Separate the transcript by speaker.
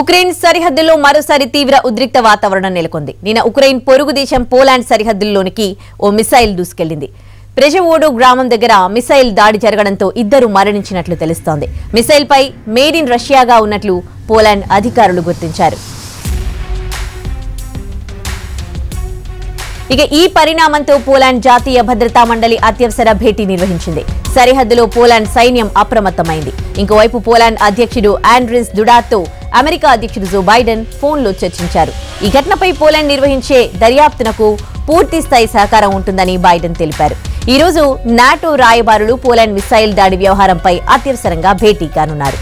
Speaker 1: Ukraine సరిహద్దుల్లో మరోసారి తీవ్ర ఉద్రిక్త వాతావరణం నెలకొంది. నిన్న ఉక్రెయిన్ పొరుగు దేశం పోలాండ్ సరిహద్దుల్లోనికి ఓ మిసైల్ దూసుకెళ్ళింది ప్రెజవోడో గ్రామం దగ్గర మిసైల్ దాడి జరగడంతో ఇద్దరు మరణించినట్లు తెలుస్తోంది. మిసైల్పై మేడ్ ఇన్ రష్యాగా ఉన్నట్లు పోలాండ్ అధికారులు గుర్తించారు. ఇక ఈ పరిణామంతో పోలాండ్ జాతీయ భద్రతా మండలి అత్యవసర భేటీ నిర్వహించింది. సరిహద్దులో పోలాండ్ సైన్యం అప్రమత్తమైంది. ఇంకోవైపు పోలాండ్ అధ్యక్షుడు ఆండ్రిన్స్ దుడాతో అమెరికా అధ్యక్షుడు జో బైడెన్ ఫోన్లో చర్చించారు. ఈ ఘటనపై పోలాండ్ నిర్వహించే దర్యాప్తునకు పూర్తి స్థాయి సహకారం ఉంటుందని బైడెన్ తెలిపారు. ఈ రోజు నాటో రాయబారులు పోలాండ్ మిసైల్ దాడి వ్యవహారంపై అత్యవసరంగా భేటీ కానున్నారు.